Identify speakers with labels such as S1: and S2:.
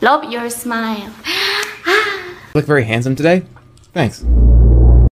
S1: Love your smile. Ah.
S2: Look very handsome today. Thanks.